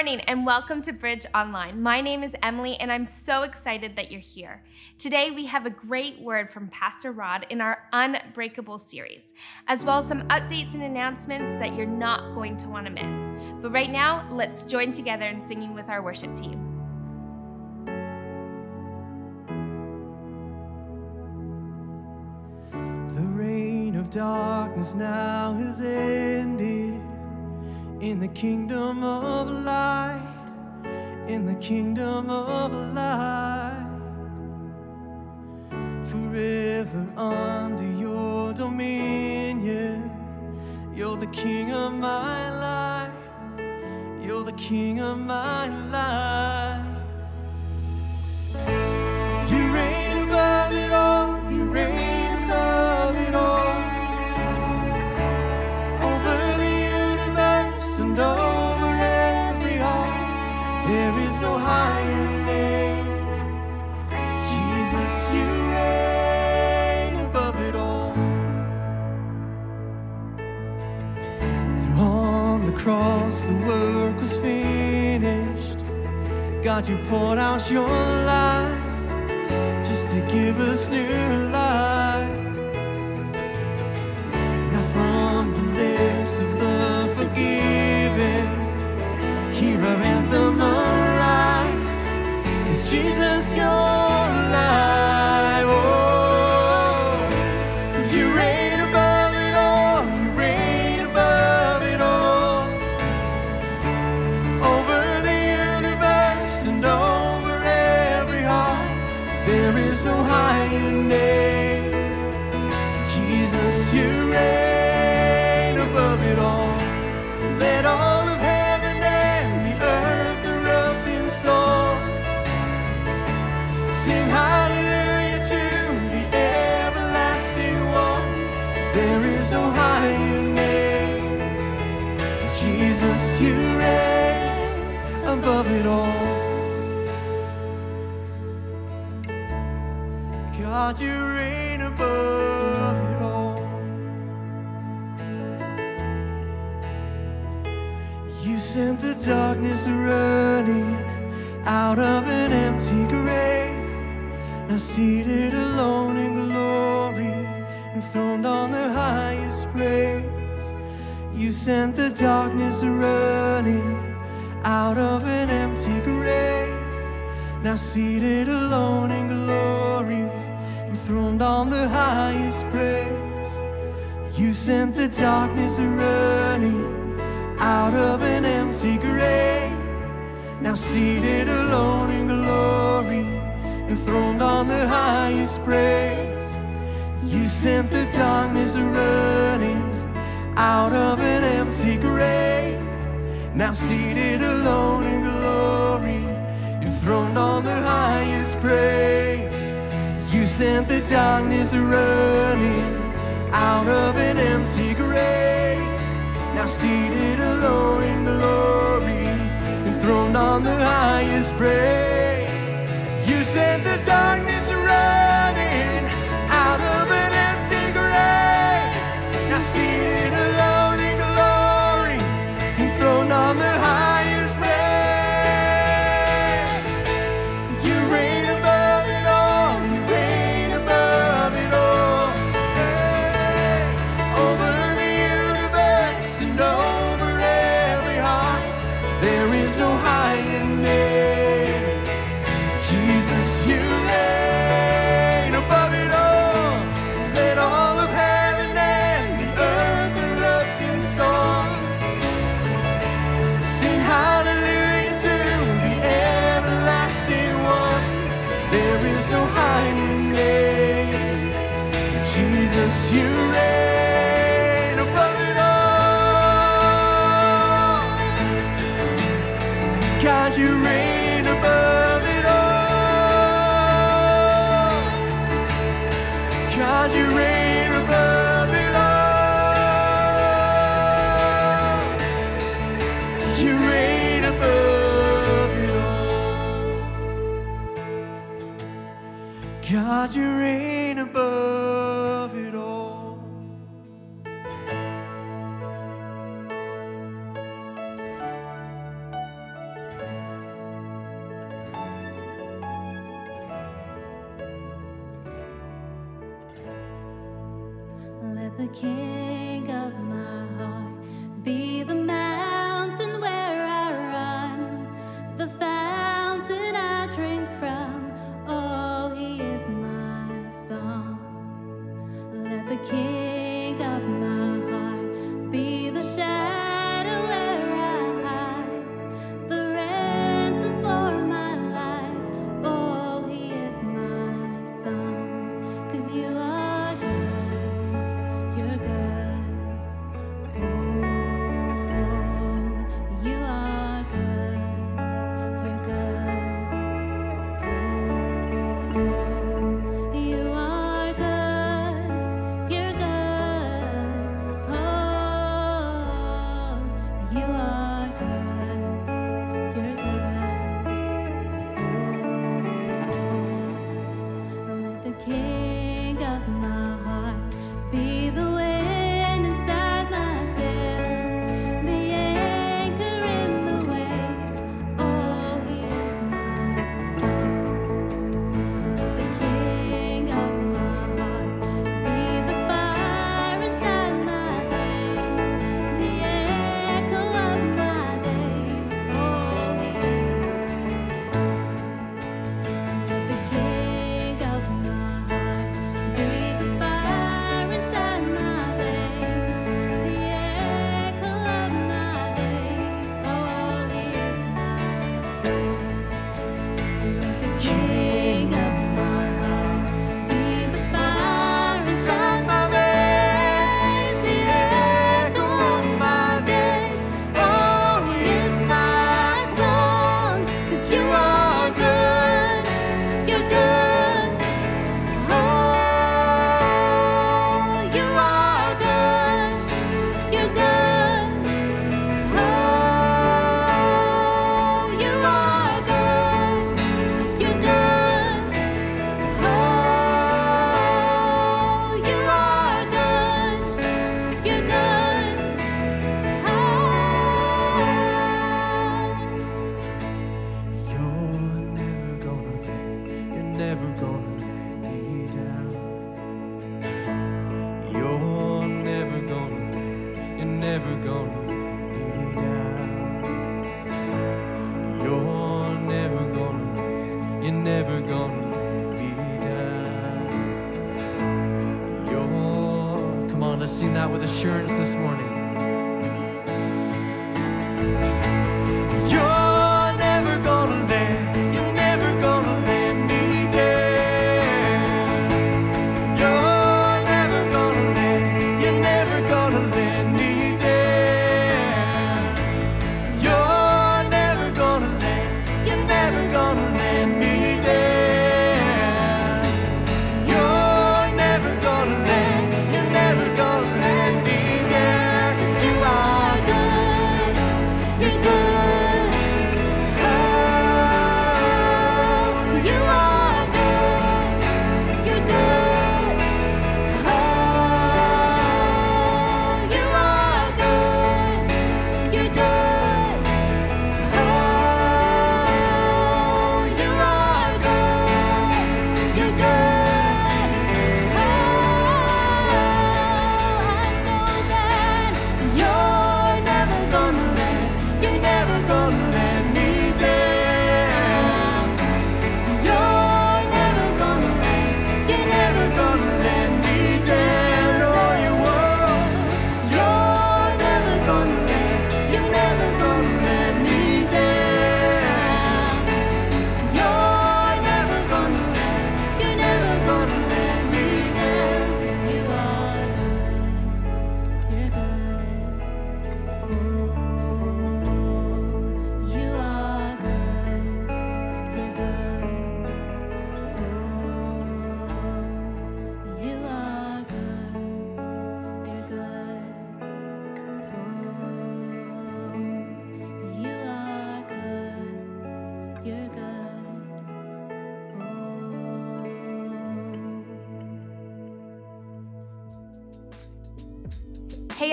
morning and welcome to Bridge Online. My name is Emily and I'm so excited that you're here. Today we have a great word from Pastor Rod in our Unbreakable series, as well as some updates and announcements that you're not going to want to miss. But right now, let's join together in singing with our worship team. The reign of darkness now has ended in the kingdom of light, in the kingdom of light, forever under your dominion. You're the king of my life, you're the king of my life. You reign above it all, you reign cross, the work was finished. God, you poured out your life just to give us new life. Seated alone in glory, enthroned on the highest praise. You sent the darkness running out of an empty grave. Now seated alone in glory, enthroned on the highest praise. You sent the darkness running out of an empty grave. Now seated alone in glory, enthroned on the highest praise. You sent the darkness running out of an empty grave. Now seated alone in glory, enthroned on the highest praise. You sent the darkness running out of an empty grave. Now seated alone in glory, enthroned on the highest praise. Sent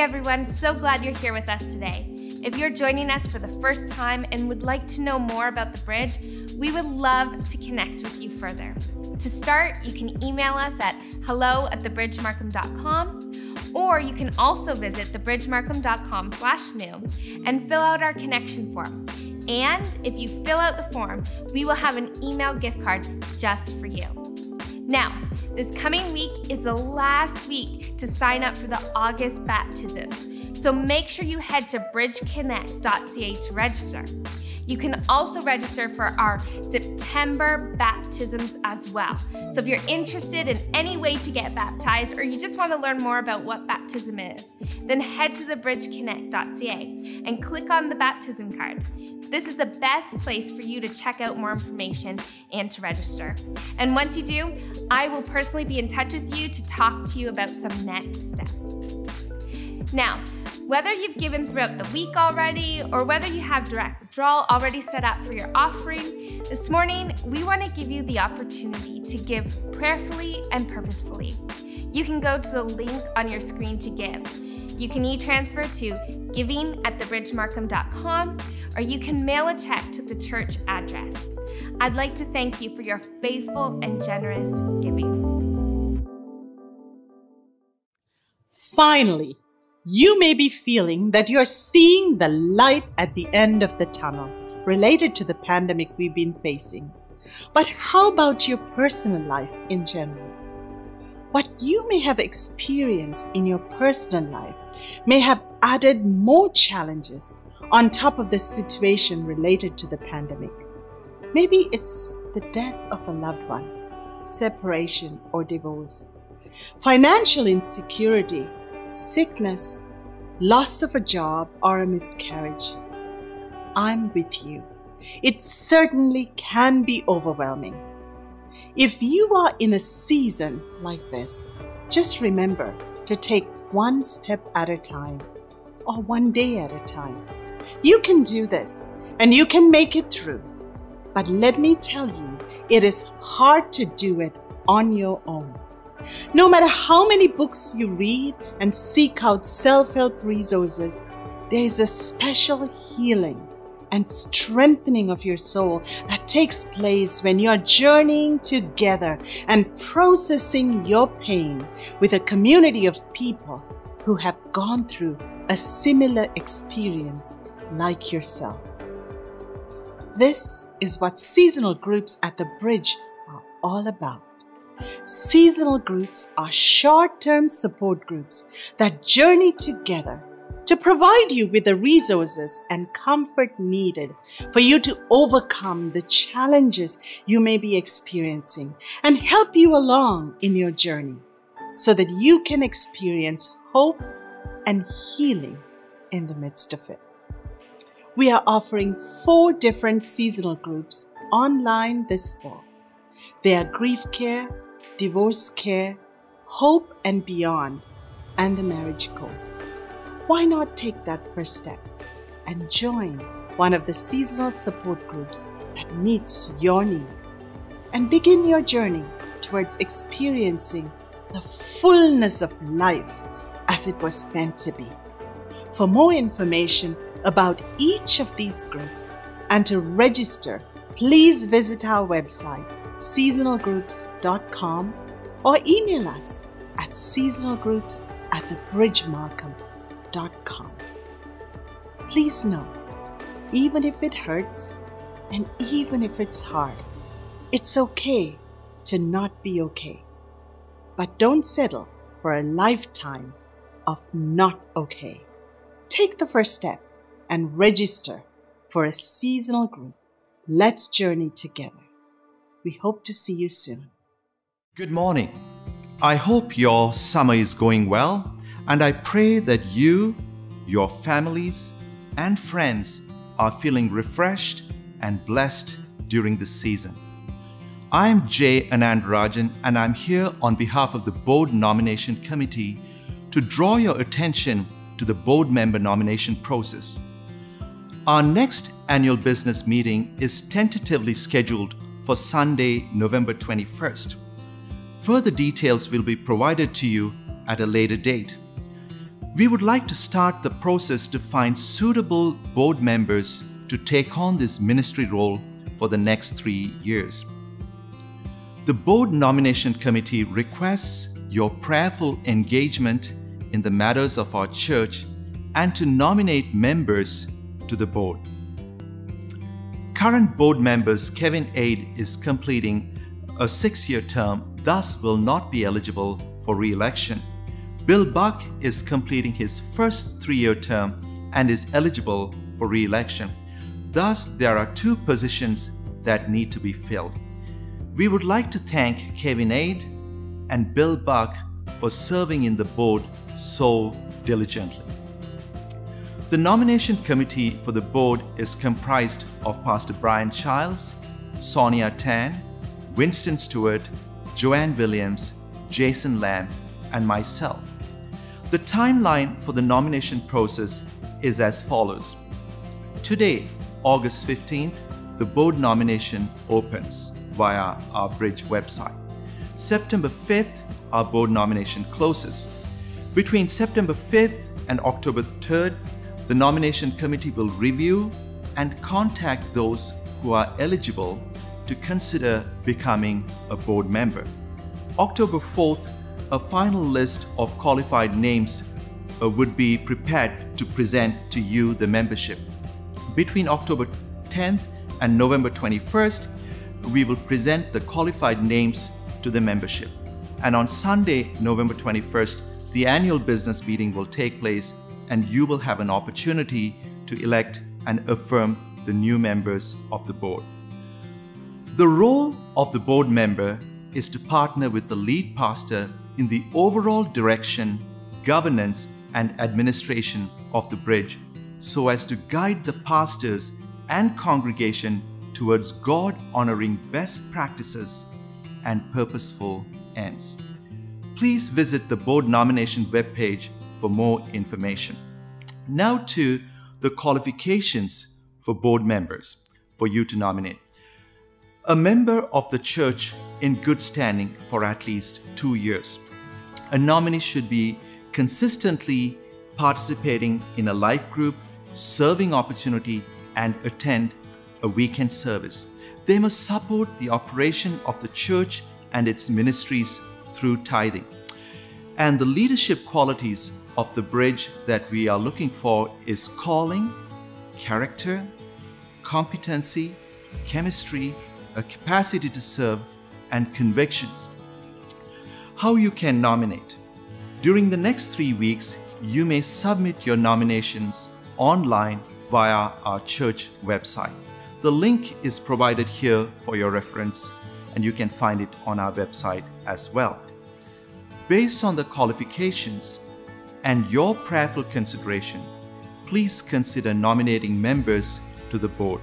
everyone, so glad you're here with us today. If you're joining us for the first time and would like to know more about the bridge, we would love to connect with you further. To start, you can email us at hello at thebridgemarkham.com or you can also visit thebridgemarkham.com slash new and fill out our connection form. And if you fill out the form, we will have an email gift card just for you. Now, this coming week is the last week to sign up for the August baptisms, so make sure you head to bridgeconnect.ca to register. You can also register for our September baptisms as well. So if you're interested in any way to get baptized or you just want to learn more about what baptism is, then head to the bridgeconnect.ca and click on the baptism card. This is the best place for you to check out more information and to register. And once you do, I will personally be in touch with you to talk to you about some next steps. Now, whether you've given throughout the week already or whether you have direct withdrawal already set up for your offering, this morning we want to give you the opportunity to give prayerfully and purposefully. You can go to the link on your screen to give. You can e-transfer to giving at thebridgemarkham.com or you can mail a check to the church address. I'd like to thank you for your faithful and generous giving. Finally, you may be feeling that you're seeing the light at the end of the tunnel related to the pandemic we've been facing. But how about your personal life in general? What you may have experienced in your personal life may have added more challenges on top of the situation related to the pandemic. Maybe it's the death of a loved one, separation or divorce, financial insecurity, sickness, loss of a job, or a miscarriage. I'm with you. It certainly can be overwhelming. If you are in a season like this, just remember to take one step at a time or one day at a time. You can do this and you can make it through. But let me tell you, it is hard to do it on your own. No matter how many books you read and seek out self help resources, there is a special healing and strengthening of your soul that takes place when you are journeying together and processing your pain with a community of people who have gone through a similar experience like yourself. This is what seasonal groups at the bridge are all about. Seasonal groups are short term support groups that journey together to provide you with the resources and comfort needed for you to overcome the challenges you may be experiencing and help you along in your journey so that you can experience hope and healing in the midst of it. We are offering four different seasonal groups online this fall. They are grief care, divorce care, hope and beyond, and the marriage course. Why not take that first step and join one of the seasonal support groups that meets your need and begin your journey towards experiencing the fullness of life as it was meant to be. For more information about each of these groups and to register, please visit our website seasonalgroups.com or email us at seasonalgroups at thebridgemarkham.com. Please know, even if it hurts and even if it's hard, it's okay to not be okay. But don't settle for a lifetime of not okay. Take the first step and register for a seasonal group. Let's journey together. We hope to see you soon. Good morning. I hope your summer is going well, and I pray that you, your families, and friends are feeling refreshed and blessed during this season. I'm Jay Anandarajan, and I'm here on behalf of the Board Nomination Committee to draw your attention to the board member nomination process. Our next annual business meeting is tentatively scheduled for Sunday, November 21st. Further details will be provided to you at a later date. We would like to start the process to find suitable board members to take on this ministry role for the next three years. The Board Nomination Committee requests your prayerful engagement in the matters of our church and to nominate members to the board. Current board members Kevin Aid is completing a six year term, thus will not be eligible for re election. Bill Buck is completing his first three year term and is eligible for re election. Thus, there are two positions that need to be filled. We would like to thank Kevin Aid and Bill Buck for serving in the board so diligently. The nomination committee for the board is comprised of Pastor Brian Childs, Sonia Tan, Winston Stewart, Joanne Williams, Jason Lamb, and myself. The timeline for the nomination process is as follows. Today, August 15th, the board nomination opens via our Bridge website. September 5th, our board nomination closes. Between September 5th and October 3rd, the nomination committee will review and contact those who are eligible to consider becoming a board member. October 4th, a final list of qualified names uh, would be prepared to present to you the membership. Between October 10th and November 21st, we will present the qualified names to the membership. And on Sunday, November 21st, the annual business meeting will take place and you will have an opportunity to elect and affirm the new members of the board. The role of the board member is to partner with the lead pastor in the overall direction, governance, and administration of the bridge so as to guide the pastors and congregation towards God honoring best practices and purposeful ends. Please visit the board nomination webpage for more information. Now to the qualifications for board members for you to nominate. A member of the church in good standing for at least two years. A nominee should be consistently participating in a life group, serving opportunity, and attend a weekend service. They must support the operation of the church and its ministries through tithing. And the leadership qualities of the bridge that we are looking for is calling, character, competency, chemistry, a capacity to serve, and convictions. How you can nominate. During the next three weeks, you may submit your nominations online via our church website. The link is provided here for your reference, and you can find it on our website as well. Based on the qualifications and your prayerful consideration, please consider nominating members to the board.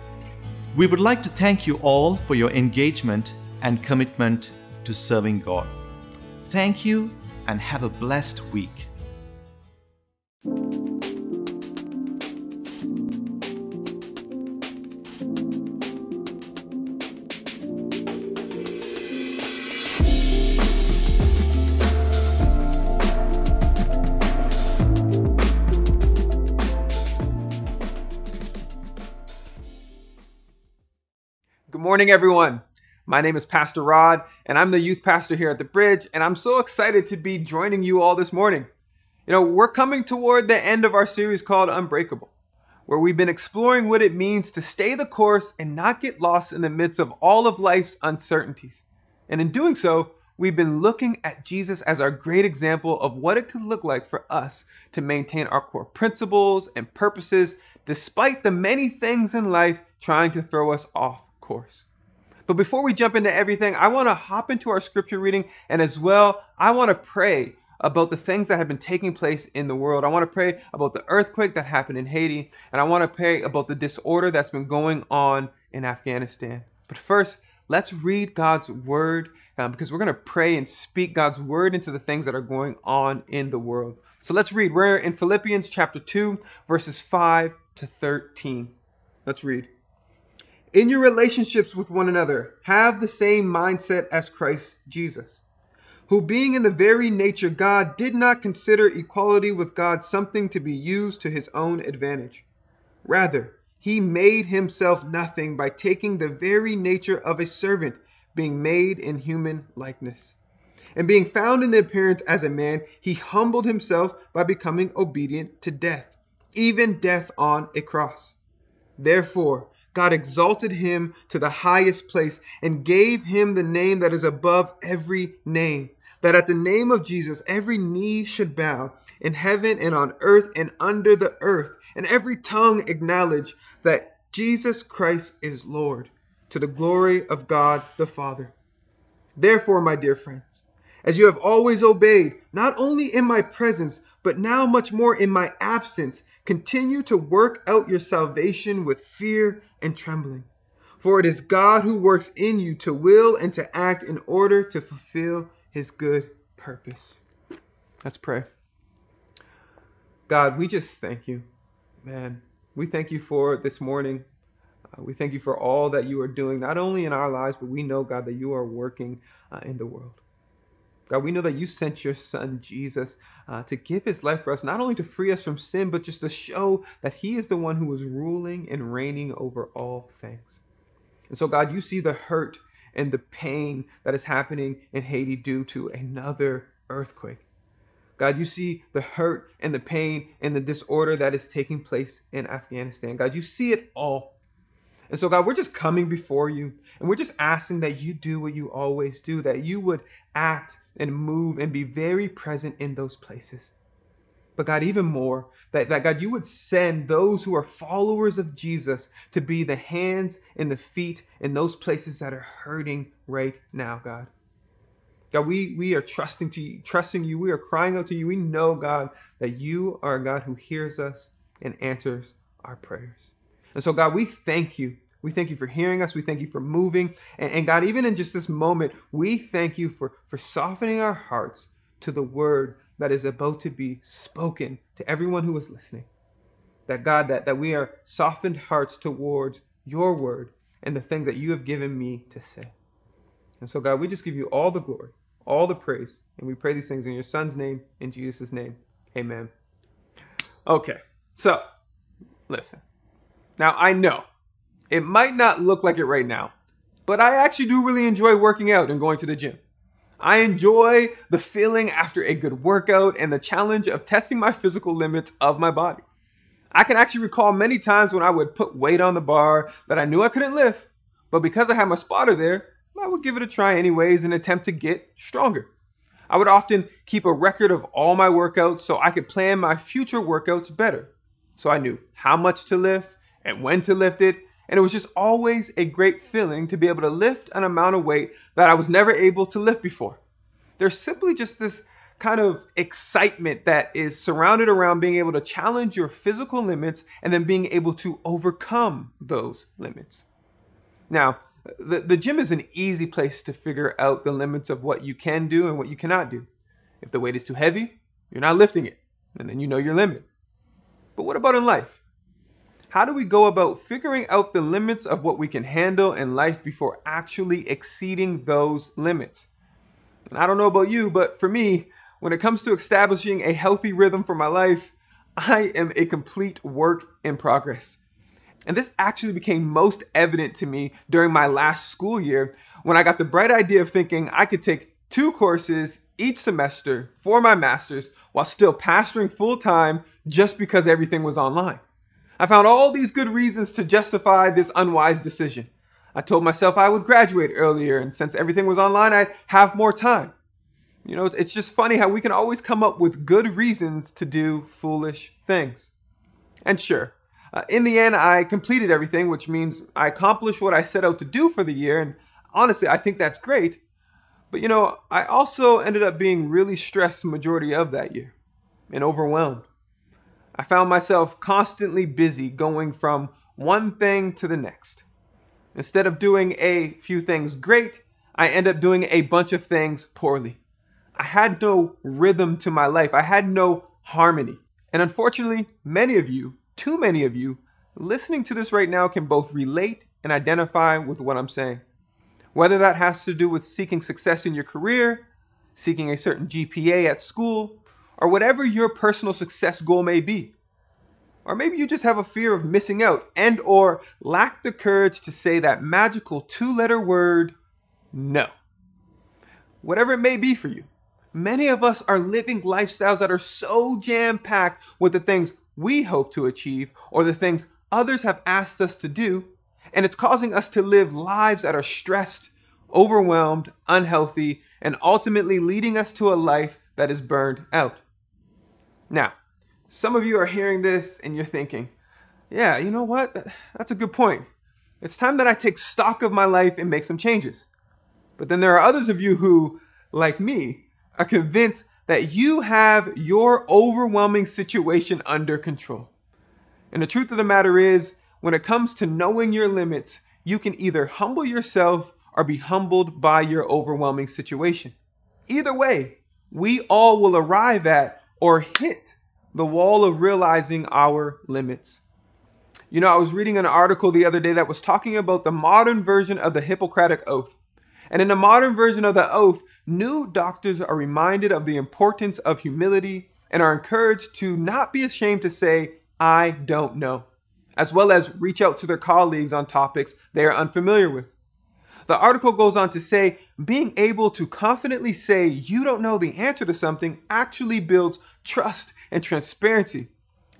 We would like to thank you all for your engagement and commitment to serving God. Thank you and have a blessed week. Morning, everyone. My name is Pastor Rod, and I'm the youth pastor here at the Bridge, and I'm so excited to be joining you all this morning. You know, we're coming toward the end of our series called Unbreakable, where we've been exploring what it means to stay the course and not get lost in the midst of all of life's uncertainties. And in doing so, we've been looking at Jesus as our great example of what it could look like for us to maintain our core principles and purposes despite the many things in life trying to throw us off course. But before we jump into everything, I want to hop into our scripture reading and as well, I want to pray about the things that have been taking place in the world. I want to pray about the earthquake that happened in Haiti, and I want to pray about the disorder that's been going on in Afghanistan. But first, let's read God's word um, because we're going to pray and speak God's word into the things that are going on in the world. So let's read. We're in Philippians chapter 2, verses 5 to 13. Let's read. In your relationships with one another, have the same mindset as Christ Jesus, who, being in the very nature God, did not consider equality with God something to be used to his own advantage. Rather, he made himself nothing by taking the very nature of a servant, being made in human likeness. And being found in appearance as a man, he humbled himself by becoming obedient to death, even death on a cross. Therefore, God exalted him to the highest place and gave him the name that is above every name, that at the name of Jesus every knee should bow in heaven and on earth and under the earth, and every tongue acknowledge that Jesus Christ is Lord, to the glory of God the Father. Therefore, my dear friends, as you have always obeyed, not only in my presence, but now much more in my absence, continue to work out your salvation with fear and trembling. For it is God who works in you to will and to act in order to fulfill his good purpose. Let's pray. God, we just thank you, man. We thank you for this morning. Uh, we thank you for all that you are doing, not only in our lives, but we know, God, that you are working uh, in the world. God, we know that you sent your son Jesus uh, to give his life for us, not only to free us from sin, but just to show that he is the one who is ruling and reigning over all things. And so, God, you see the hurt and the pain that is happening in Haiti due to another earthquake. God, you see the hurt and the pain and the disorder that is taking place in Afghanistan. God, you see it all. And so, God, we're just coming before you and we're just asking that you do what you always do, that you would act and move and be very present in those places. But God, even more, that, that God, you would send those who are followers of Jesus to be the hands and the feet in those places that are hurting right now, God. God, we, we are trusting to you, trusting you. We are crying out to you. We know, God, that you are a God who hears us and answers our prayers. And so, God, we thank you. We thank you for hearing us. We thank you for moving. And, and God, even in just this moment, we thank you for, for softening our hearts to the word that is about to be spoken to everyone who is listening. That God, that, that we are softened hearts towards your word and the things that you have given me to say. And so, God, we just give you all the glory, all the praise, and we pray these things in your son's name, in Jesus' name. Amen. Okay, so listen. Now, I know it might not look like it right now, but I actually do really enjoy working out and going to the gym. I enjoy the feeling after a good workout and the challenge of testing my physical limits of my body. I can actually recall many times when I would put weight on the bar that I knew I couldn't lift, but because I had my spotter there, I would give it a try anyways and attempt to get stronger. I would often keep a record of all my workouts so I could plan my future workouts better. So I knew how much to lift and when to lift it, and it was just always a great feeling to be able to lift an amount of weight that I was never able to lift before. There's simply just this kind of excitement that is surrounded around being able to challenge your physical limits and then being able to overcome those limits. Now, the, the gym is an easy place to figure out the limits of what you can do and what you cannot do. If the weight is too heavy, you're not lifting it, and then you know your limit. But what about in life? How do we go about figuring out the limits of what we can handle in life before actually exceeding those limits? And I don't know about you, but for me, when it comes to establishing a healthy rhythm for my life, I am a complete work in progress. And this actually became most evident to me during my last school year when I got the bright idea of thinking I could take two courses each semester for my master's while still pastoring full time just because everything was online. I found all these good reasons to justify this unwise decision. I told myself I would graduate earlier, and since everything was online, I'd have more time. You know, it's just funny how we can always come up with good reasons to do foolish things. And sure, uh, in the end, I completed everything, which means I accomplished what I set out to do for the year, and honestly, I think that's great. But you know, I also ended up being really stressed the majority of that year and overwhelmed. I found myself constantly busy going from one thing to the next. Instead of doing a few things great, I end up doing a bunch of things poorly. I had no rhythm to my life. I had no harmony. And unfortunately, many of you, too many of you, listening to this right now can both relate and identify with what I'm saying. Whether that has to do with seeking success in your career, seeking a certain GPA at school, or whatever your personal success goal may be. Or maybe you just have a fear of missing out and or lack the courage to say that magical two-letter word no. whatever it may be for you. Many of us are living lifestyles that are so jam packed with the things we hope to achieve or the things others have asked us to do, and it's causing us to live lives that are stressed, overwhelmed, unhealthy, and ultimately leading us to a life that is burned out. Now, some of you are hearing this and you're thinking, yeah, you know what? That's a good point. It's time that I take stock of my life and make some changes. But then there are others of you who, like me, are convinced that you have your overwhelming situation under control. And the truth of the matter is, when it comes to knowing your limits, you can either humble yourself or be humbled by your overwhelming situation. Either way, we all will arrive at or hit the wall of realizing our limits. You know, I was reading an article the other day that was talking about the modern version of the Hippocratic Oath. And in the modern version of the oath, new doctors are reminded of the importance of humility and are encouraged to not be ashamed to say, I don't know, as well as reach out to their colleagues on topics they are unfamiliar with. The article goes on to say being able to confidently say you don't know the answer to something actually builds trust and transparency,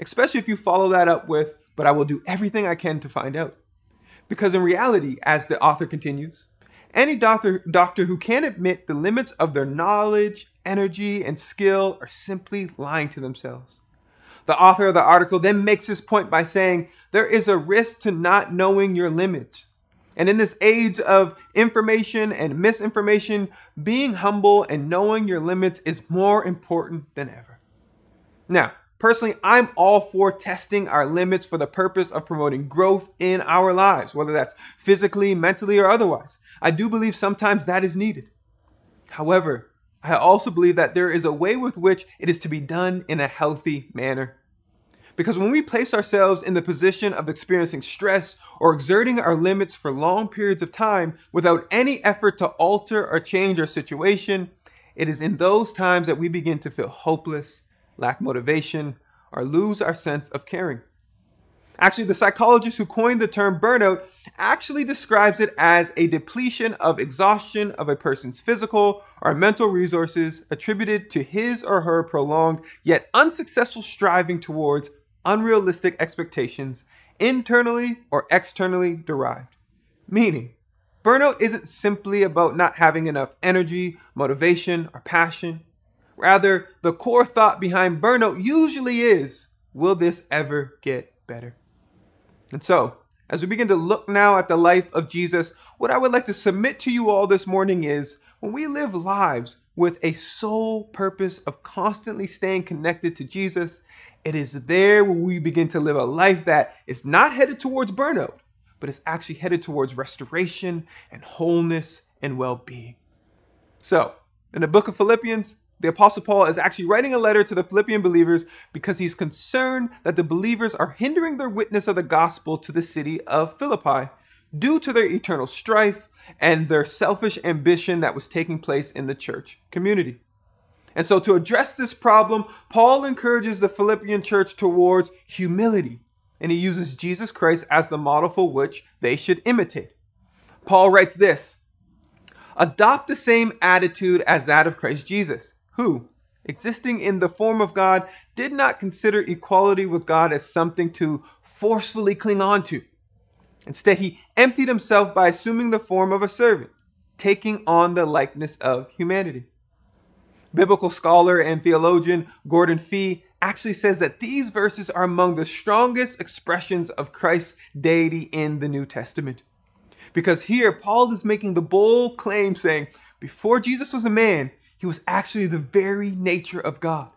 especially if you follow that up with, but I will do everything I can to find out. Because in reality, as the author continues, any doctor, doctor who can't admit the limits of their knowledge, energy, and skill are simply lying to themselves. The author of the article then makes his point by saying there is a risk to not knowing your limits. And in this age of information and misinformation, being humble and knowing your limits is more important than ever. Now, personally, I'm all for testing our limits for the purpose of promoting growth in our lives, whether that's physically, mentally, or otherwise. I do believe sometimes that is needed. However, I also believe that there is a way with which it is to be done in a healthy manner. Because when we place ourselves in the position of experiencing stress or exerting our limits for long periods of time without any effort to alter or change our situation, it is in those times that we begin to feel hopeless, lack motivation, or lose our sense of caring. Actually, the psychologist who coined the term burnout actually describes it as a depletion of exhaustion of a person's physical or mental resources attributed to his or her prolonged yet unsuccessful striving towards unrealistic expectations, internally or externally derived. Meaning, burnout isn't simply about not having enough energy, motivation, or passion. Rather, the core thought behind burnout usually is will this ever get better? And so, as we begin to look now at the life of Jesus, what I would like to submit to you all this morning is when we live lives with a sole purpose of constantly staying connected to Jesus, it is there where we begin to live a life that is not headed towards burnout, but is actually headed towards restoration and wholeness and well being. So, in the book of Philippians, the Apostle Paul is actually writing a letter to the Philippian believers because he's concerned that the believers are hindering their witness of the gospel to the city of Philippi due to their eternal strife and their selfish ambition that was taking place in the church community. And so, to address this problem, Paul encourages the Philippian church towards humility, and he uses Jesus Christ as the model for which they should imitate. Paul writes this Adopt the same attitude as that of Christ Jesus, who, existing in the form of God, did not consider equality with God as something to forcefully cling on to. Instead, he emptied himself by assuming the form of a servant, taking on the likeness of humanity biblical scholar and theologian Gordon Fee actually says that these verses are among the strongest expressions of Christ's deity in the New Testament. Because here, Paul is making the bold claim saying, before Jesus was a man, he was actually the very nature of God.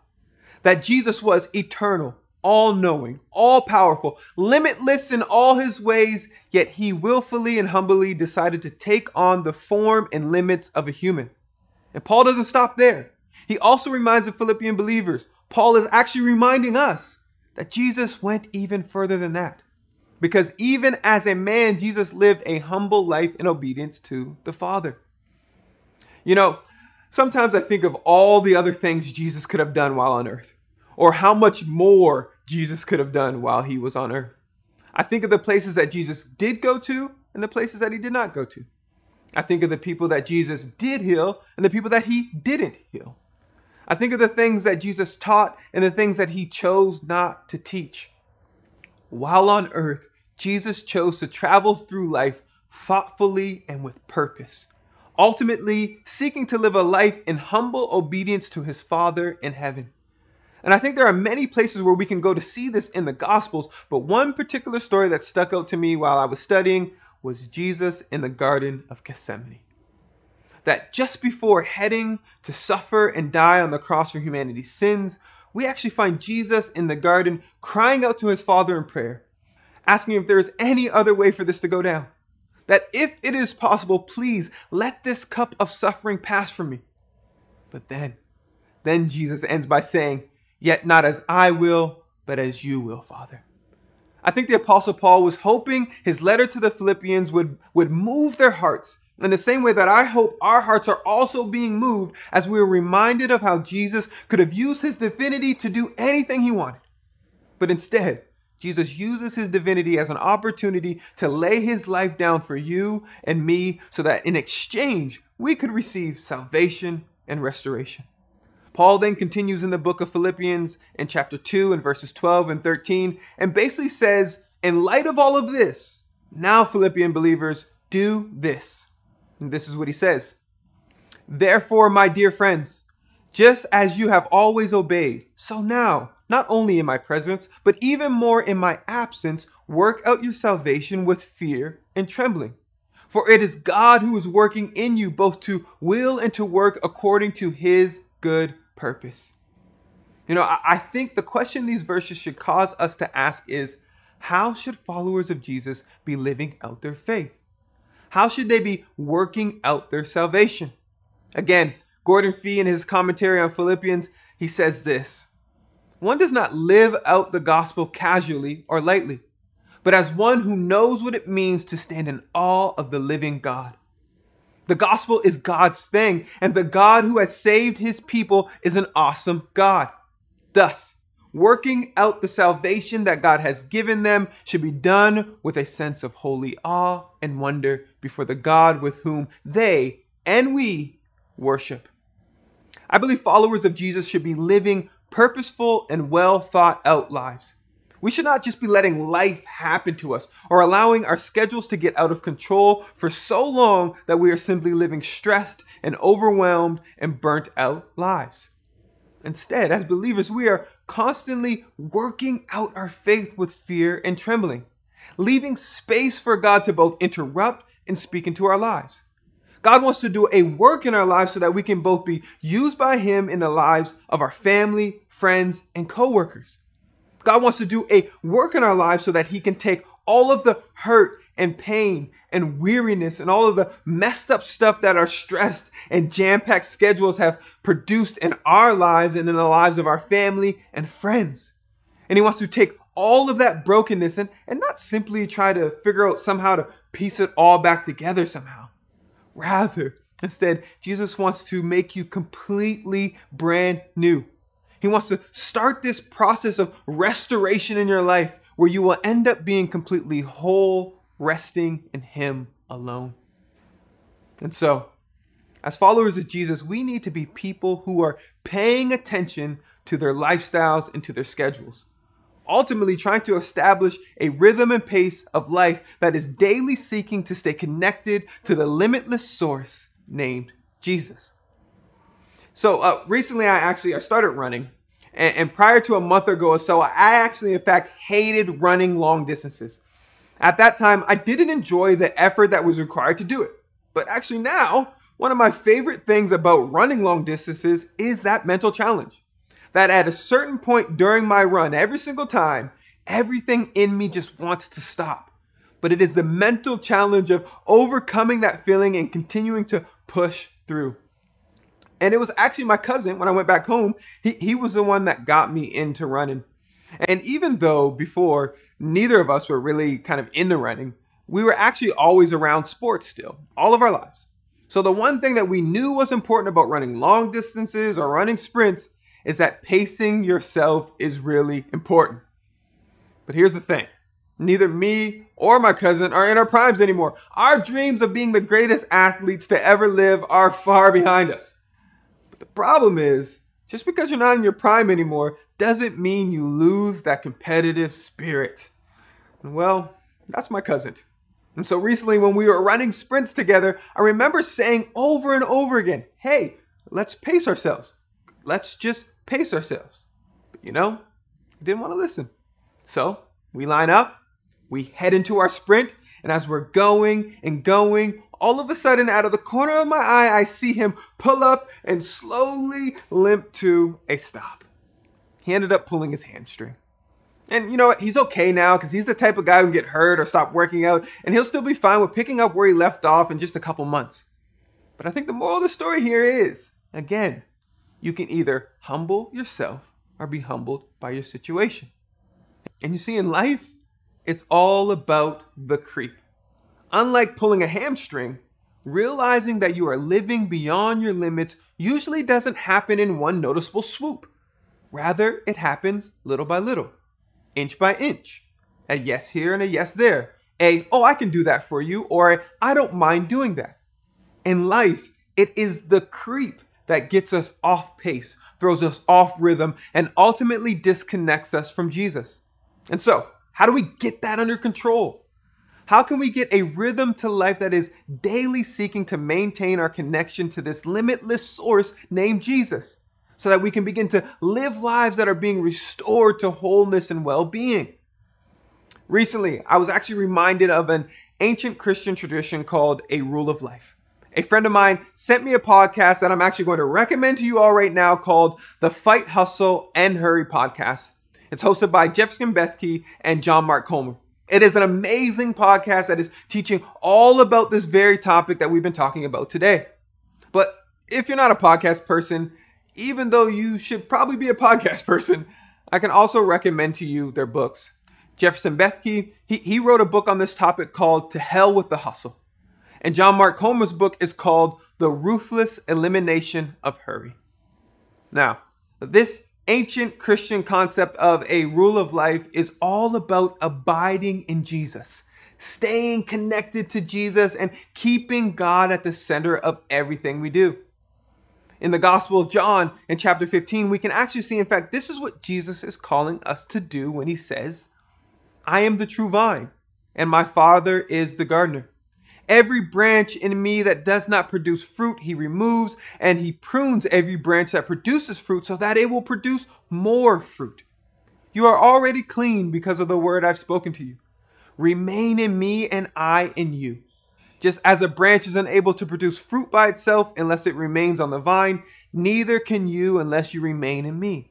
That Jesus was eternal, all knowing, all powerful, limitless in all his ways, yet he willfully and humbly decided to take on the form and limits of a human. And Paul doesn't stop there. He also reminds the Philippian believers, Paul is actually reminding us that Jesus went even further than that. Because even as a man, Jesus lived a humble life in obedience to the Father. You know, sometimes I think of all the other things Jesus could have done while on earth, or how much more Jesus could have done while he was on earth. I think of the places that Jesus did go to and the places that he did not go to. I think of the people that Jesus did heal and the people that he didn't heal. I think of the things that Jesus taught and the things that he chose not to teach. While on earth, Jesus chose to travel through life thoughtfully and with purpose, ultimately seeking to live a life in humble obedience to his Father in heaven. And I think there are many places where we can go to see this in the Gospels, but one particular story that stuck out to me while I was studying was Jesus in the Garden of Gethsemane. That just before heading to suffer and die on the cross for humanity's sins, we actually find Jesus in the garden crying out to his Father in prayer, asking if there is any other way for this to go down. That if it is possible, please let this cup of suffering pass from me. But then, then Jesus ends by saying, Yet not as I will, but as you will, Father. I think the Apostle Paul was hoping his letter to the Philippians would, would move their hearts in the same way that I hope our hearts are also being moved as we are reminded of how Jesus could have used his divinity to do anything he wanted. But instead, Jesus uses his divinity as an opportunity to lay his life down for you and me so that in exchange, we could receive salvation and restoration. Paul then continues in the book of Philippians in chapter 2 and verses 12 and 13 and basically says, in light of all of this, now Philippian believers, do this. And this is what he says. Therefore, my dear friends, just as you have always obeyed, so now, not only in my presence, but even more in my absence, work out your salvation with fear and trembling. For it is God who is working in you both to will and to work according to his good purpose. You know, I, I think the question these verses should cause us to ask is how should followers of Jesus be living out their faith? How should they be working out their salvation? Again, Gordon Fee in his commentary on Philippians, he says this One does not live out the gospel casually or lightly, but as one who knows what it means to stand in awe of the living God. The gospel is God's thing, and the God who has saved his people is an awesome God. Thus, working out the salvation that God has given them should be done with a sense of holy awe and wonder before the God with whom they and we worship. I believe followers of Jesus should be living purposeful and well thought out lives. We should not just be letting life happen to us or allowing our schedules to get out of control for so long that we are simply living stressed and overwhelmed and burnt out lives. Instead, as believers, we are constantly working out our faith with fear and trembling, leaving space for God to both interrupt and speak into our lives. God wants to do a work in our lives so that we can both be used by Him in the lives of our family, friends, and coworkers. God wants to do a work in our lives so that He can take all of the hurt and pain and weariness and all of the messed up stuff that our stressed and jam packed schedules have produced in our lives and in the lives of our family and friends. And He wants to take all of that brokenness and, and not simply try to figure out somehow to piece it all back together somehow. Rather, instead, Jesus wants to make you completely brand new. He wants to start this process of restoration in your life where you will end up being completely whole, resting in Him alone. And so, as followers of Jesus, we need to be people who are paying attention to their lifestyles and to their schedules. Ultimately, trying to establish a rhythm and pace of life that is daily seeking to stay connected to the limitless source named Jesus. So uh, recently, I actually I started running, and, and prior to a month ago or so, I actually, in fact, hated running long distances. At that time, I didn't enjoy the effort that was required to do it. But actually, now, one of my favorite things about running long distances is that mental challenge. That at a certain point during my run, every single time, everything in me just wants to stop. But it is the mental challenge of overcoming that feeling and continuing to push through. And it was actually my cousin when I went back home, he, he was the one that got me into running. And even though before neither of us were really kind of into running, we were actually always around sports still, all of our lives. So the one thing that we knew was important about running long distances or running sprints is that pacing yourself is really important. But here's the thing Neither me or my cousin are in our primes anymore. Our dreams of being the greatest athletes to ever live are far behind us. But the problem is, just because you're not in your prime anymore doesn't mean you lose that competitive spirit. And well, that's my cousin. And so recently, when we were running sprints together, I remember saying over and over again, hey, let's pace ourselves. Let's just pace ourselves. But you know, he didn't want to listen. So we line up, we head into our sprint, and as we're going and going, all of a sudden, out of the corner of my eye, I see him pull up and slowly limp to a stop. He ended up pulling his hamstring. And you know what? He's okay now because he's the type of guy who can get hurt or stop working out, and he'll still be fine with picking up where he left off in just a couple months. But I think the moral of the story here is again, you can either humble yourself or be humbled by your situation. And you see, in life, it's all about the creep. Unlike pulling a hamstring, realizing that you are living beyond your limits usually doesn't happen in one noticeable swoop. Rather, it happens little by little, inch by inch. A yes here and a yes there. A, oh, I can do that for you, or I don't mind doing that. In life, it is the creep that gets us off pace, throws us off rhythm, and ultimately disconnects us from Jesus. And so, how do we get that under control? How can we get a rhythm to life that is daily seeking to maintain our connection to this limitless source named Jesus so that we can begin to live lives that are being restored to wholeness and well being? Recently, I was actually reminded of an ancient Christian tradition called a rule of life. A friend of mine sent me a podcast that I'm actually going to recommend to you all right now called the Fight, Hustle, and Hurry podcast. It's hosted by Jefferson Bethke and John Mark Comer. It is an amazing podcast that is teaching all about this very topic that we've been talking about today. But if you're not a podcast person, even though you should probably be a podcast person, I can also recommend to you their books. Jefferson Bethke, he, he wrote a book on this topic called To Hell with the Hustle. And John Mark Comer's book is called The Ruthless Elimination of Hurry. Now, this ancient Christian concept of a rule of life is all about abiding in Jesus, staying connected to Jesus, and keeping God at the center of everything we do. In the Gospel of John, in chapter 15, we can actually see, in fact, this is what Jesus is calling us to do when he says, I am the true vine, and my Father is the gardener. Every branch in me that does not produce fruit, he removes, and he prunes every branch that produces fruit so that it will produce more fruit. You are already clean because of the word I've spoken to you. Remain in me, and I in you. Just as a branch is unable to produce fruit by itself unless it remains on the vine, neither can you unless you remain in me.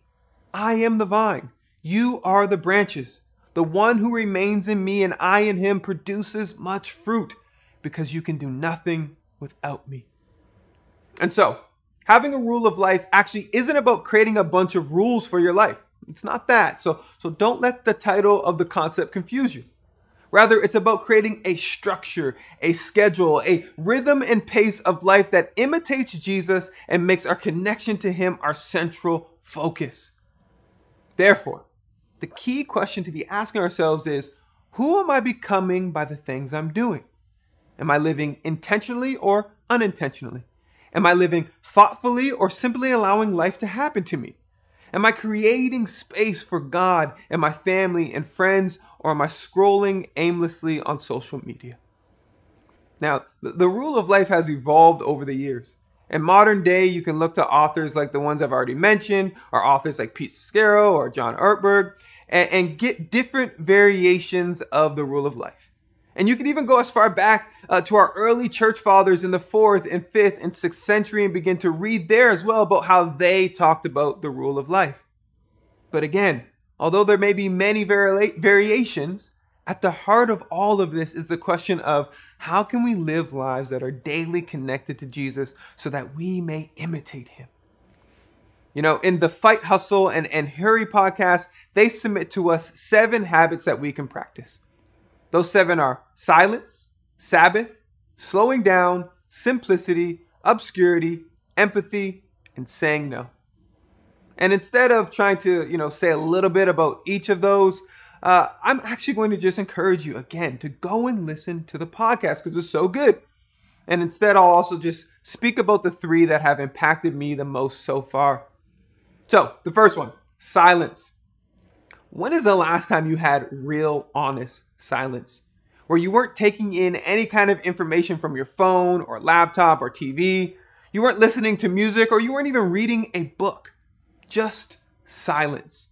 I am the vine, you are the branches. The one who remains in me and I in him produces much fruit because you can do nothing without me. And so, having a rule of life actually isn't about creating a bunch of rules for your life. It's not that. So, so don't let the title of the concept confuse you. Rather, it's about creating a structure, a schedule, a rhythm and pace of life that imitates Jesus and makes our connection to Him our central focus. Therefore, the key question to be asking ourselves is who am I becoming by the things I'm doing? Am I living intentionally or unintentionally? Am I living thoughtfully or simply allowing life to happen to me? Am I creating space for God and my family and friends, or am I scrolling aimlessly on social media? Now, the rule of life has evolved over the years. In modern day, you can look to authors like the ones I've already mentioned, or authors like Pete Scazzero or John Ortberg, and, and get different variations of the rule of life. And you can even go as far back uh, to our early church fathers in the fourth and fifth and sixth century and begin to read there as well about how they talked about the rule of life. But again, although there may be many vari- variations, at the heart of all of this is the question of how can we live lives that are daily connected to Jesus so that we may imitate him? You know, in the Fight, Hustle, and, and Hurry podcast, they submit to us seven habits that we can practice. Those seven are silence, Sabbath, slowing down, simplicity, obscurity, empathy, and saying no. And instead of trying to, you know, say a little bit about each of those, uh, I'm actually going to just encourage you again to go and listen to the podcast because it's so good. And instead, I'll also just speak about the three that have impacted me the most so far. So, the first one silence. When is the last time you had real, honest silence? Where you weren't taking in any kind of information from your phone or laptop or TV, you weren't listening to music, or you weren't even reading a book. Just silence.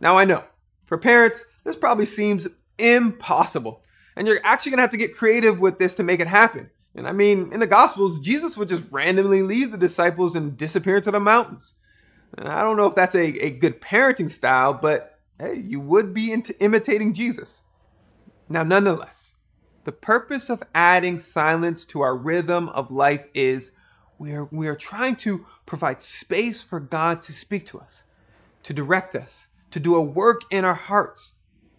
Now, I know for parents, this probably seems impossible, and you're actually gonna have to get creative with this to make it happen. And I mean, in the Gospels, Jesus would just randomly leave the disciples and disappear into the mountains. And I don't know if that's a, a good parenting style, but hey, you would be into imitating Jesus. Now, nonetheless, the purpose of adding silence to our rhythm of life is we are, we are trying to provide space for God to speak to us, to direct us, to do a work in our hearts.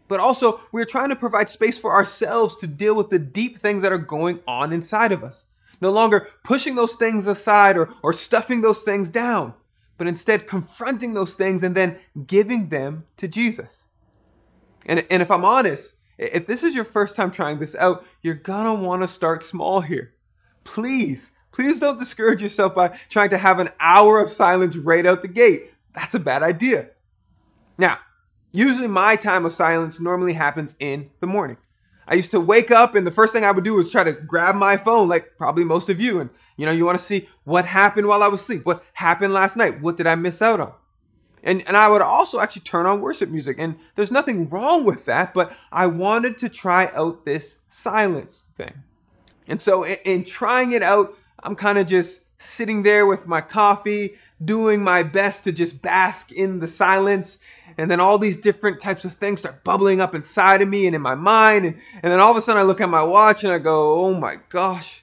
But also, we're trying to provide space for ourselves to deal with the deep things that are going on inside of us. No longer pushing those things aside or, or stuffing those things down, but instead confronting those things and then giving them to Jesus. And, and if I'm honest, if this is your first time trying this out, you're gonna wanna start small here. Please, please don't discourage yourself by trying to have an hour of silence right out the gate. That's a bad idea. Now, usually my time of silence normally happens in the morning. I used to wake up and the first thing I would do was try to grab my phone, like probably most of you. And you know, you want to see what happened while I was asleep, what happened last night, what did I miss out on? And, and I would also actually turn on worship music. And there's nothing wrong with that, but I wanted to try out this silence thing. And so in, in trying it out, I'm kind of just sitting there with my coffee, doing my best to just bask in the silence. And then all these different types of things start bubbling up inside of me and in my mind. And, and then all of a sudden I look at my watch and I go, oh my gosh,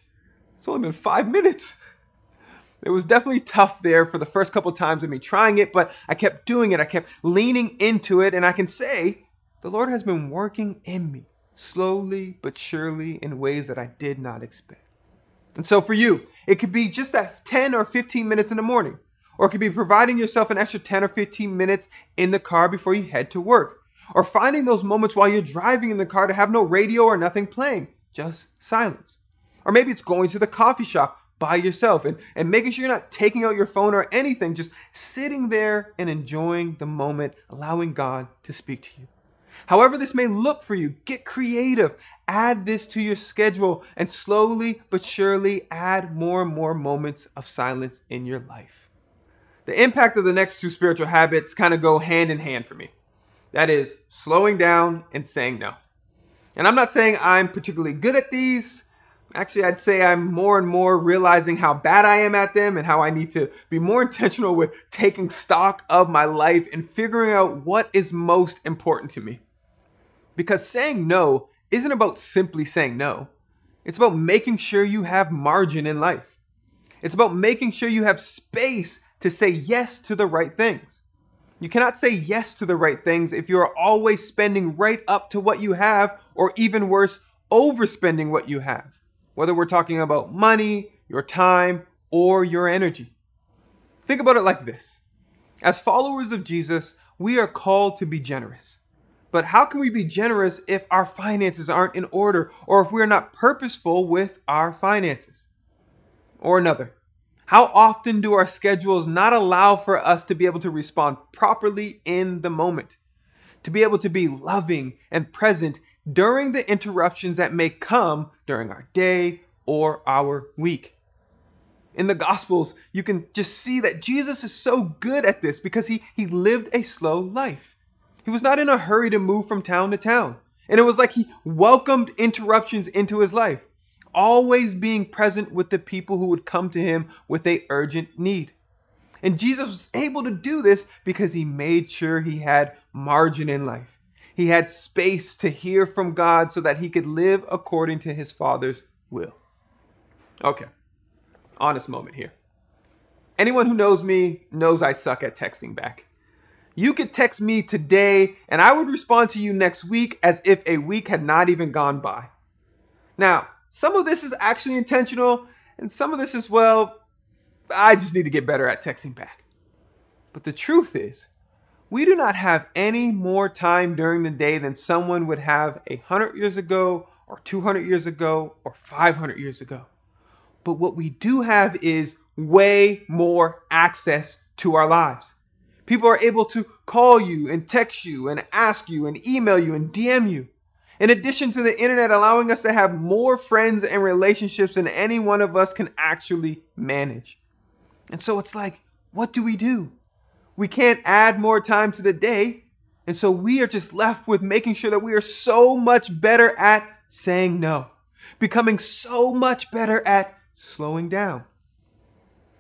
it's only been five minutes. It was definitely tough there for the first couple times of me trying it, but I kept doing it. I kept leaning into it. And I can say the Lord has been working in me slowly but surely in ways that I did not expect. And so for you, it could be just that 10 or 15 minutes in the morning, or it could be providing yourself an extra 10 or 15 minutes in the car before you head to work, or finding those moments while you're driving in the car to have no radio or nothing playing, just silence. Or maybe it's going to the coffee shop by yourself and, and making sure you're not taking out your phone or anything, just sitting there and enjoying the moment, allowing God to speak to you. However, this may look for you, get creative. Add this to your schedule and slowly but surely add more and more moments of silence in your life. The impact of the next two spiritual habits kind of go hand in hand for me. That is slowing down and saying no. And I'm not saying I'm particularly good at these. Actually, I'd say I'm more and more realizing how bad I am at them and how I need to be more intentional with taking stock of my life and figuring out what is most important to me. Because saying no isn't about simply saying no, it's about making sure you have margin in life. It's about making sure you have space to say yes to the right things. You cannot say yes to the right things if you are always spending right up to what you have, or even worse, overspending what you have whether we're talking about money, your time, or your energy. Think about it like this As followers of Jesus, we are called to be generous. But how can we be generous if our finances aren't in order or if we're not purposeful with our finances? Or another, how often do our schedules not allow for us to be able to respond properly in the moment? To be able to be loving and present during the interruptions that may come during our day or our week. In the Gospels, you can just see that Jesus is so good at this because he, he lived a slow life. He was not in a hurry to move from town to town. And it was like he welcomed interruptions into his life, always being present with the people who would come to him with a urgent need. And Jesus was able to do this because he made sure he had margin in life. He had space to hear from God so that he could live according to his Father's will. Okay, honest moment here. Anyone who knows me knows I suck at texting back. You could text me today and I would respond to you next week as if a week had not even gone by. Now, some of this is actually intentional, and some of this is, well, I just need to get better at texting back. But the truth is, we do not have any more time during the day than someone would have a hundred years ago, or 200 years ago, or 500 years ago. But what we do have is way more access to our lives. People are able to call you and text you and ask you and email you and DM you. In addition to the internet allowing us to have more friends and relationships than any one of us can actually manage. And so it's like, what do we do? We can't add more time to the day. And so we are just left with making sure that we are so much better at saying no, becoming so much better at slowing down.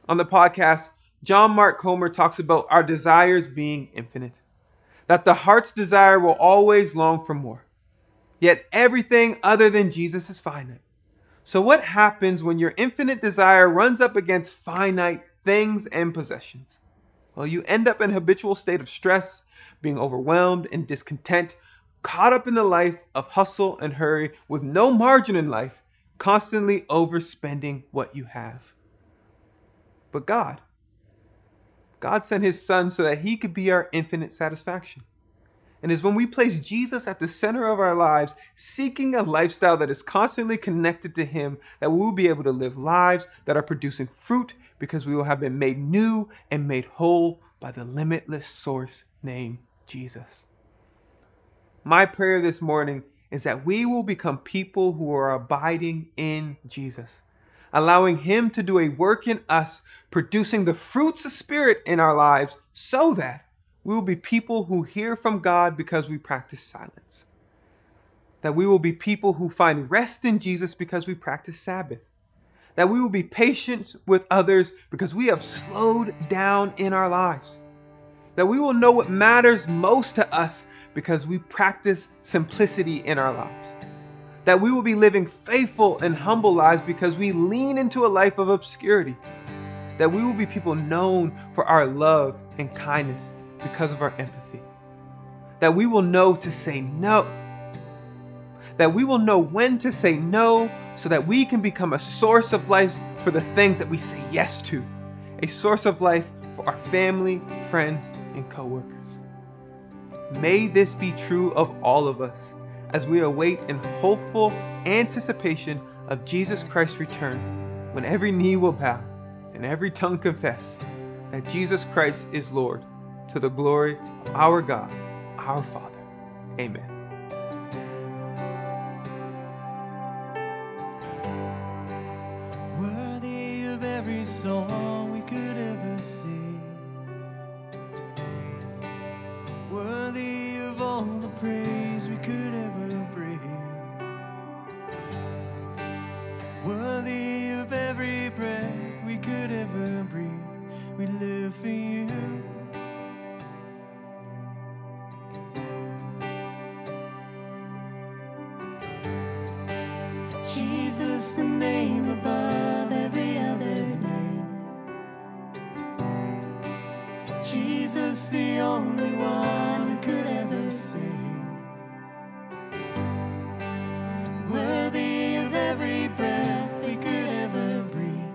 On the podcast, John Mark Comer talks about our desires being infinite, that the heart's desire will always long for more. Yet everything other than Jesus is finite. So, what happens when your infinite desire runs up against finite things and possessions? Well, you end up in a habitual state of stress, being overwhelmed and discontent, caught up in the life of hustle and hurry with no margin in life, constantly overspending what you have. But God, God sent his son so that he could be our infinite satisfaction. And it's when we place Jesus at the center of our lives, seeking a lifestyle that is constantly connected to him, that we will be able to live lives that are producing fruit because we will have been made new and made whole by the limitless source named Jesus. My prayer this morning is that we will become people who are abiding in Jesus, allowing Him to do a work in us, producing the fruits of Spirit in our lives so that we will be people who hear from God because we practice silence. That we will be people who find rest in Jesus because we practice Sabbath. That we will be patient with others because we have slowed down in our lives. That we will know what matters most to us because we practice simplicity in our lives. That we will be living faithful and humble lives because we lean into a life of obscurity. That we will be people known for our love and kindness because of our empathy. That we will know to say no. That we will know when to say no so that we can become a source of life for the things that we say yes to. A source of life for our family, friends, and coworkers. May this be true of all of us as we await in hopeful anticipation of Jesus Christ's return when every knee will bow and every tongue confess that Jesus Christ is Lord to the glory of our God, our Father. Amen. Worthy of every song we could ever sing. Worthy of all the praise we could ever bring. Worthy of every breath we could ever breathe. We live for you. The name above every other name. Jesus, the only one who could ever save. Worthy of every breath we could ever breathe,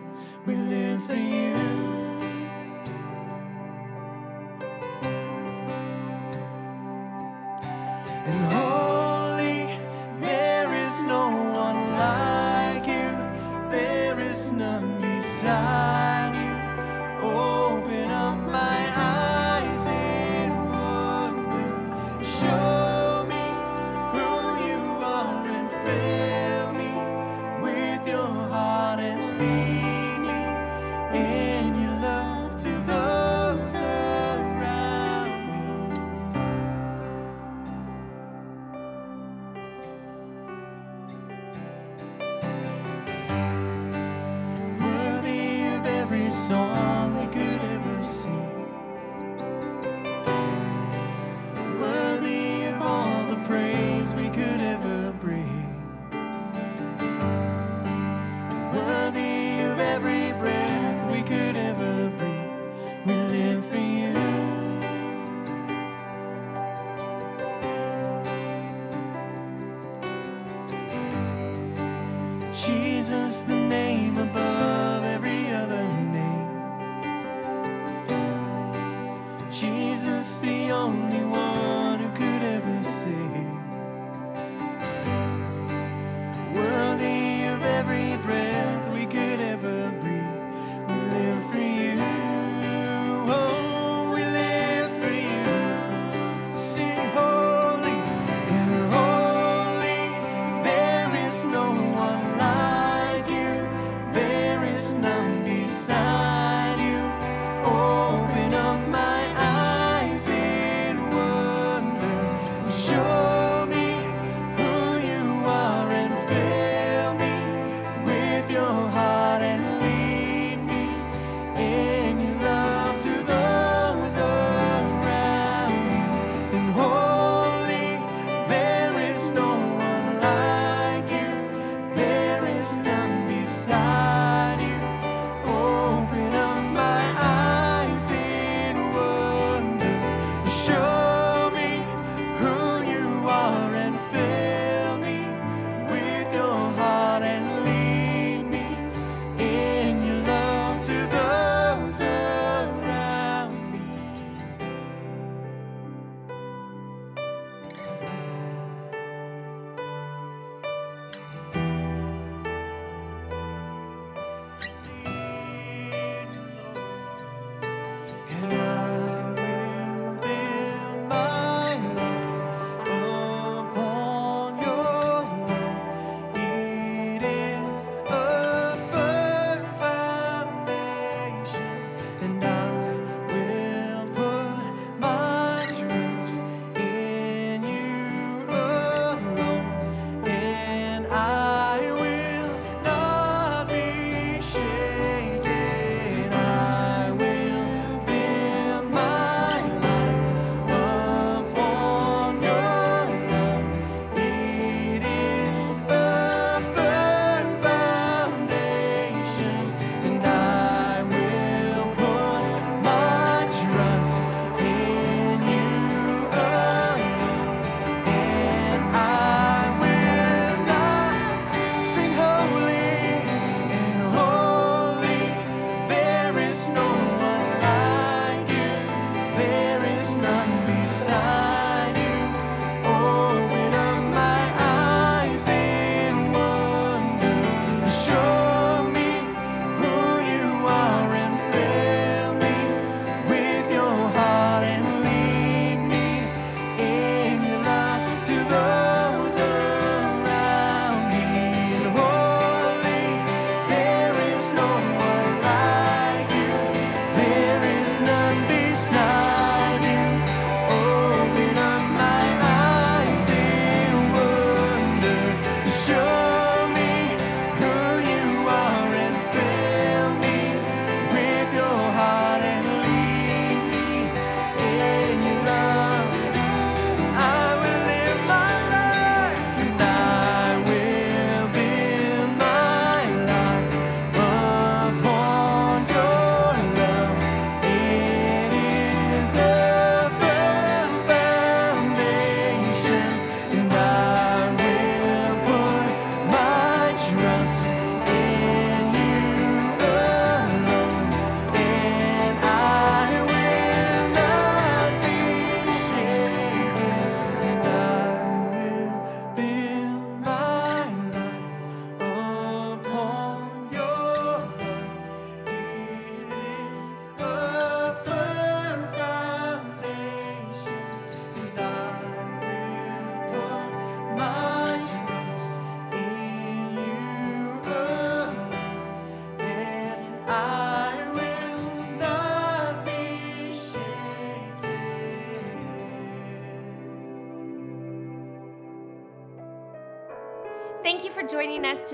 we live for you.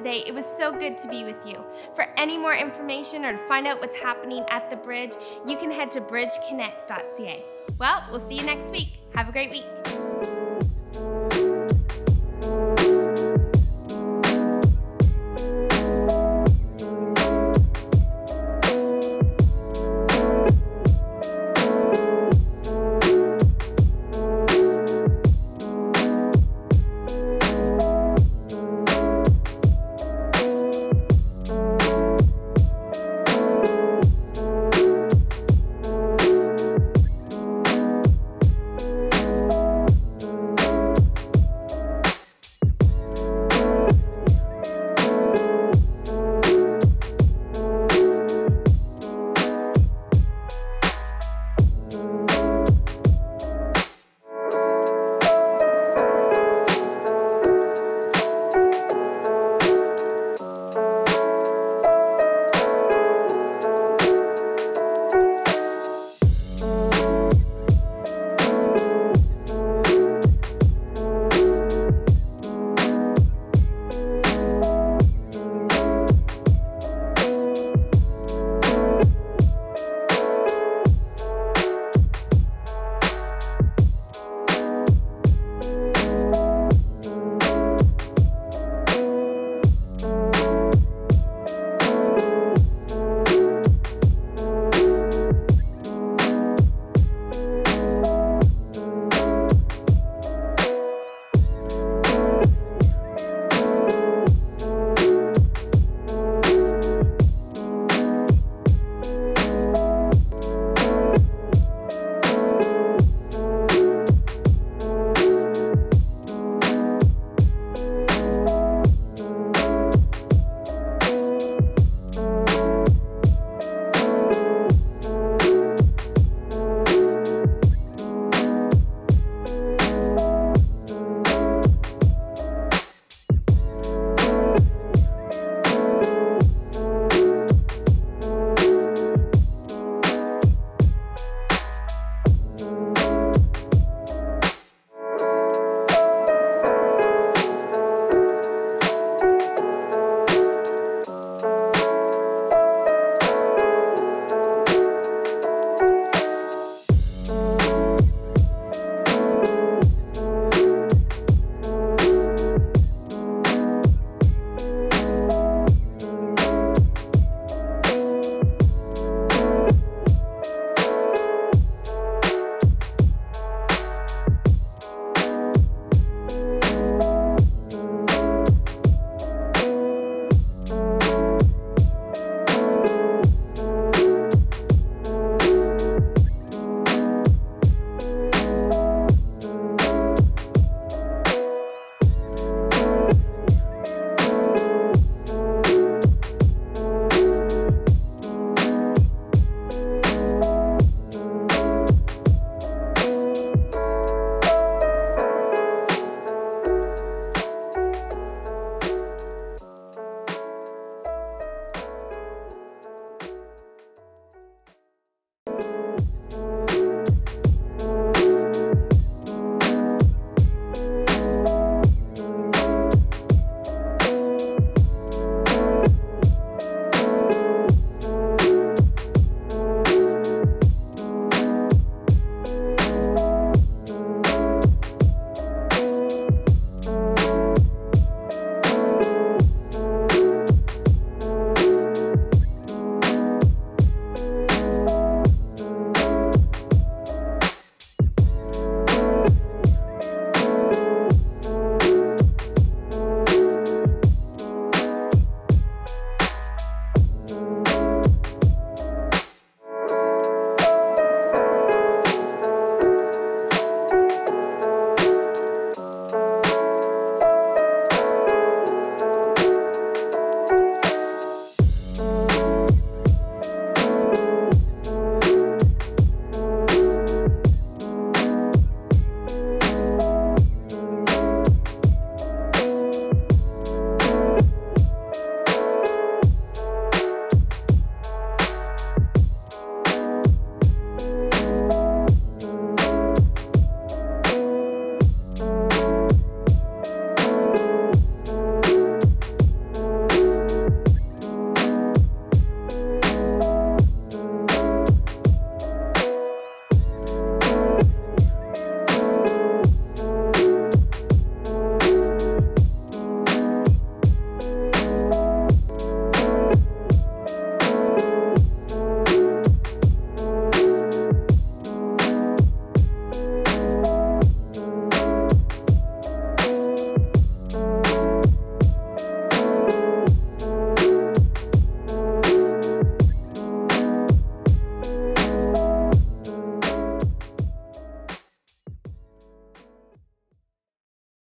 today. It was so good to be with you. For any more information or to find out what's happening at the bridge, you can head to bridgeconnect.ca. Well, we'll see you next week. Have a great week.